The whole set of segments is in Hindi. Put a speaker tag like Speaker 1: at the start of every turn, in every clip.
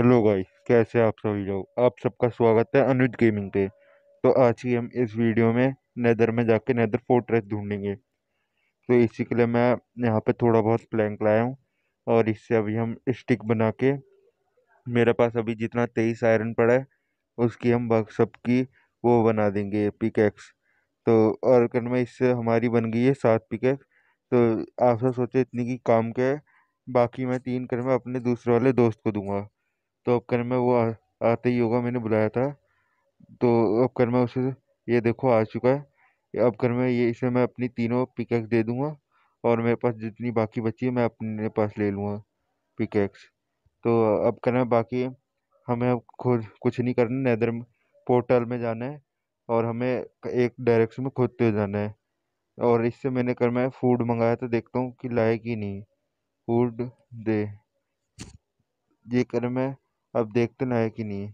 Speaker 1: हेलो गाइस, कैसे आप सभी लोग? आप सबका स्वागत है अनुज गेमिंग पे। तो आज ही हम इस वीडियो में नेदर में जाके नेदर फोर्ट्रेस ढूंढेंगे। तो इसी के लिए मैं यहाँ पे थोड़ा बहुत प्लैंक लाया हूँ और इससे अभी हम स्टिक बना के मेरे पास अभी जितना तेईस आयरन पड़ा है, उसकी हम सबकी वो बना देंगे पिकेक्स। तो और कर में इससे हमारी बन गई है सात पिकेक्स तो आप सब सोचे इतनी की काम के बाकी मैं तीन कर में अपने दूसरे वाले दोस्त को दूँगा। तो अब कर मैं वो आ, आते ही होगा मैंने बुलाया था। तो अब कर मैं उसे ये देखो आ चुका है। अब कर मैं ये इसे मैं अपनी तीनों पिकेक्स दे दूँगा और मेरे पास जितनी बाकी बची है मैं अपने पास ले लूँगा पिकेक्स तो अब कर मैं बाकी हमें अब खुद कुछ नहीं करना नैदर पोर्टल में जाना है और हमें एक डायरेक्शन में खोदते हुए जाना है। और इससे मैंने कर मैं फ़ूड मंगाया था देखता हूँ कि लाए कि नहीं। फ़ूड दे। ये कर मैं अब देखते ना है कि नहीं।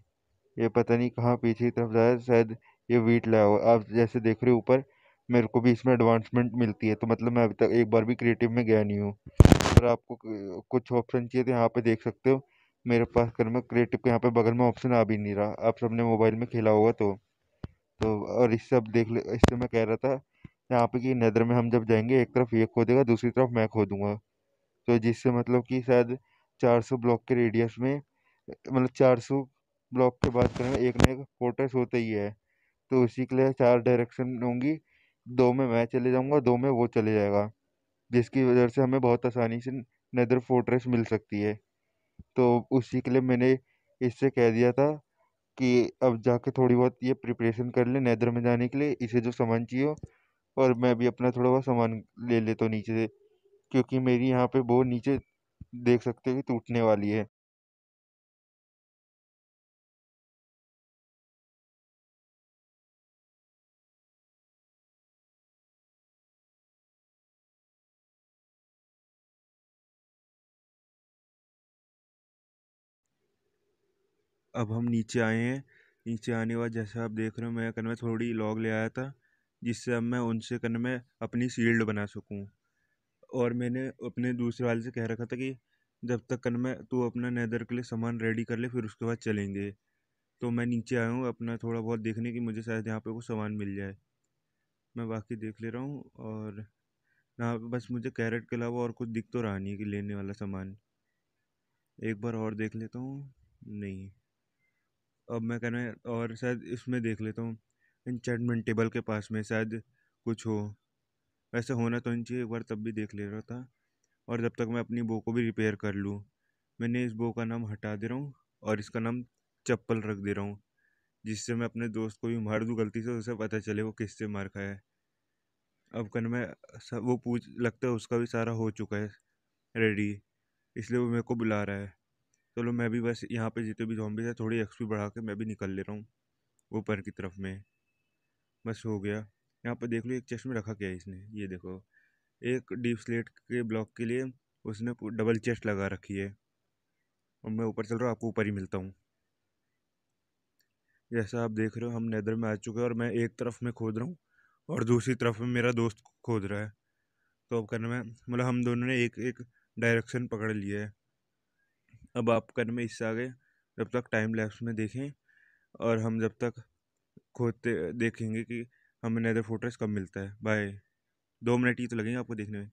Speaker 1: ये पता नहीं कहाँ पीछे की तरफ़ जाए शायद ये वीट लाया हुआ आप जैसे देख रहे हो ऊपर, मेरे को भी इसमें एडवांसमेंट मिलती है तो मतलब मैं अभी तक एक बार भी क्रिएटिव में गया नहीं हूँ। अगर आपको कुछ ऑप्शन चाहिए तो यहाँ पे देख सकते हो। मेरे पास कर मैं क्रिएटिव के यहाँ पे बगल में ऑप्शन आ भी नहीं रहा। आप सबने मोबाइल में खेला होगा तो। तो और इससे अब देख ले, इससे मैं कह रहा था, यहाँ पे कि नदर में हम जब जाएँगे, एक तरफ़ ये खोदेगा, दूसरी तरफ़ मैं खोदूँगा। तो जिससे मतलब कि शायद 400 ब्लॉक के रेडियस में मतलब 400 ब्लॉक के बाद करेंगे। एक ना एक फोर्ट्रेस होता ही है। तो उसी के लिए चार डायरेक्शन होंगी। दो में मैं चले जाऊँगा, दो में वो चले जाएगा। जिसकी वजह से हमें बहुत आसानी से नदर फोर्ट्रेस मिल सकती है। तो उसी के लिए मैंने इससे कह दिया था कि अब जाके थोड़ी बहुत ये प्रिपरेशन कर ले नेदर में जाने के लिए। इसे जो सामान चाहिए और मैं भी अपना थोड़ा बहुत सामान ले लेता हूँ नीचे से। क्योंकि मेरी यहाँ पे वो नीचे देख सकते हो कि टूटने वाली है। अब हम नीचे आए हैं। नीचे आने के बाद जैसे आप देख रहे हो मैं कन में थोड़ी लॉग ले आया था, जिससे अब मैं उनसे कन में अपनी शील्ड बना सकूँ। और मैंने अपने दूसरे वाले से कह रखा था कि जब तक कन में तू अपना नेदर के लिए सामान रेडी कर ले, फिर उसके बाद चलेंगे। तो मैं नीचे आया हूँ, अपना थोड़ा बहुत देखने की मुझे शायद यहाँ पे कुछ सामान मिल जाए। मैं बाकी देख ले रहा हूँ और यहाँ पे बस मुझे कैरेट के अलावा और कुछ दिख तो रहा नहीं कि लेने वाला सामान। एक बार और देख लेता हूँ। नहीं। अब मैं कहना और शायद इसमें देख लेता हूँ इंचेंटमेंट टेबल के पास में शायद कुछ हो। वैसे होना तो नहीं एक बार तब भी देख ले रहा था, और जब तक मैं अपनी बो को भी रिपेयर कर लूँ, मैंने इस बो का नाम हटा दे रहा हूँ, और इसका नाम चप्पल रख दे रहा हूँ, जिससे मैं अपने दोस्त को भी मार दूँ, गलती से उसे पता चले वो किससे मार खाया है। अब कन मैं वो पूछ, लगता है उसका भी सारा हो चुका है रेडी इसलिए वो मेरे को बुला रहा है। चलो मैं भी बस यहाँ पे जितने भी zombies है, थोड़ी एक्सपी बढ़ा के मैं भी निकल ले रहा हूँ, ऊपर की तरफ़ में। बस हो गया। यहाँ पर देख लो, एक चेस्ट में रखा क्या है इसने? ये देखो। एक डीप स्लेट के ब्लॉक के लिए उसने डबल चेस्ट लगा रखी है। और मैं ऊपर चल रहा हूँ, आपको ऊपर ही मिलता हूँ। जैसा आप देख रहे हो, हम नेदर में आ चुके हैं और मैं एक तरफ़ में खोद रहा हूँ और दूसरी तरफ़ में मेरा दोस्त खोद रहा है। तो अब करने में मतलब हम दोनों ने एक एक डायरेक्शन पकड़ लिया है। अब आप करने में इससे आगे जब तक टाइम लैप्स में देखें और हम जब तक खोदते, देखेंगे कि हमें नेदर फ़ोटोज़ कब मिलता है। बाय दो मिनट ही तो लगेंगे आपको देखने में।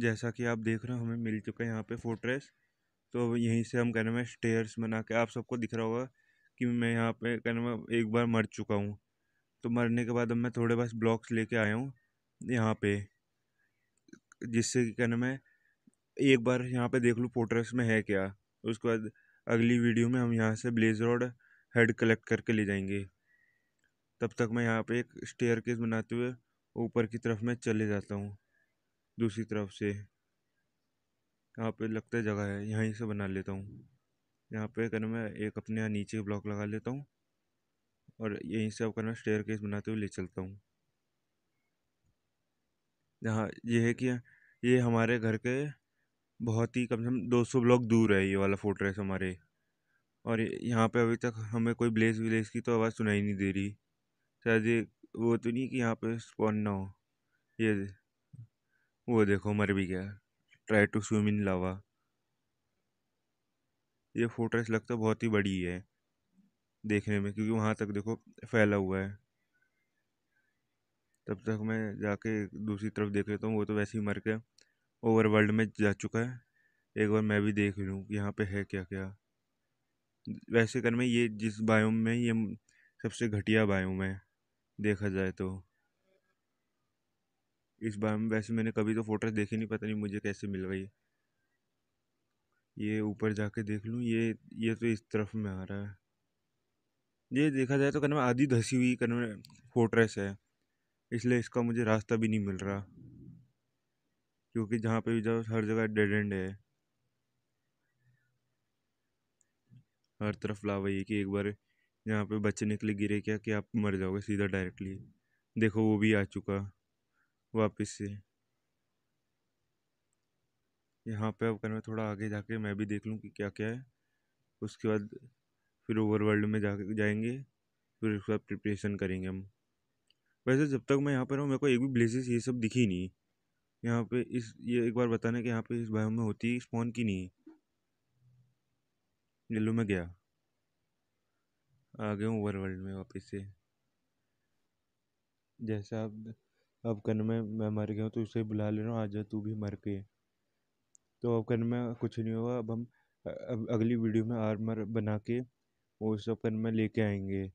Speaker 1: जैसा कि आप देख रहे हो, हमें मिल चुका है यहाँ पे फोर्ट्रेस तो यहीं से हम कहने में स्टेयर्स बना के आप सबको दिख रहा होगा कि मैं यहाँ पे कहने में एक बार मर चुका हूँ। तो मरने के बाद अब मैं थोड़े बस ब्लॉक्स लेके आया हूँ यहाँ पे, जिससे कि कहने में एक बार यहाँ पे देख लूँ फोर्ट्रेस में है क्या। उसके बाद अगली वीडियो में हम यहाँ से ब्लेज रॉड हेड कलेक्ट करके ले जाएँगे। तब तक मैं यहाँ पे एक स्टेयर केस बनाते हुए ऊपर की तरफ़ में चले जाता हूँ। दूसरी तरफ़ से यहाँ पे लगता जगह है, यहीं से बना लेता हूँ। यहाँ पे करना मैं एक अपने यहाँ नीचे ब्लॉक लगा लेता हूँ और यहीं से अब करना स्टेयर केस बनाते हुए ले चलता हूँ। यहाँ ये है कि ये हमारे घर के बहुत ही कम से कम दो सौ ब्लॉक दूर है ये वाला फोर्ट्रेस हमारे। और यहाँ पे अभी तक हमें कोई ब्लेस विलेस की तो आवाज़ सुनाई नहीं दे रही। शायद ये वो तो नहीं कि यहाँ पे स्पॉन ना हो। ये वो देखो मर भी गया। Try to swim in lava ये फोर्ट्रेस लगता बहुत ही बड़ी है, देखने में, क्योंकि वहाँ तक देखो फैला हुआ है। तब तक मैं जाके दूसरी तरफ़ देख लेता हूँ, वो तो वैसे ही मर के ओवर वर्ल्ड में जा चुका है। एक बार मैं भी देख लूँ कि यहाँ पे है क्या क्या वैसे कर में ये, जिस बायोम में ये सबसे घटिया बायोम है, देखा जाए तो। इस बार में वैसे मैंने कभी तो फ़ोटो देखी नहीं, पता नहीं मुझे कैसे मिल गई। ये ऊपर जाके देख लूँ, ये ये तो इस तरफ़ में आ रहा है। ये देखा जाए तो कहना आधी धसी हुई कहना फोट्रेस है, इसलिए इसका मुझे रास्ता भी नहीं मिल रहा। क्योंकि जहाँ पे भी जाओ, हर जगह डेड एंड है। हर तरफ़ लावा ये कि एक बार यहाँ पे बच्चे निकले, गिरे क्या, कि आप मर जाओगे सीधा डायरेक्टली देखो वो भी आ चुका। वापस यहाँ पे अब करना थोड़ा आगे जाके मैं भी देख लूँ कि क्या क्या है। उसके बाद फिर ओवर वर्ल्ड में जा जाएँगे, फिर उसके बाद प्रिपरेशन करेंगे हम। वैसे जब तक मैं यहाँ पर हूँ, मेरे को एक भी ब्लेसेस ये सब दिखी नहीं। यहाँ पे इस, ये एक बार बताना कि यहाँ पे इस बायो में होती स्पॉन की नहीं। येलो में गया। आ गया हूँ ओवर वर्ल्ड में वापस से। जैसा अब अब कन में मैं मर गया हूँ तो उसे बुला ले रहा हूँ आ जा तू भी मर के। तो अब कन में कुछ नहीं होगा, अब हम अब अगली वीडियो में आर्मर बना के वो सब कन में लेके आएँगे।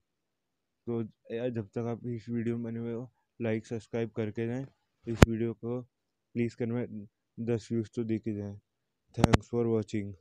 Speaker 1: तो जब तक आप इस वीडियो में बने हुए लाइक, सब्सक्राइब करके जाएँ। इस वीडियो को प्लीज़ कर में दस व्यूज़ तो देखे जाएँ। Thanks for watching.